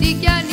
Dikkat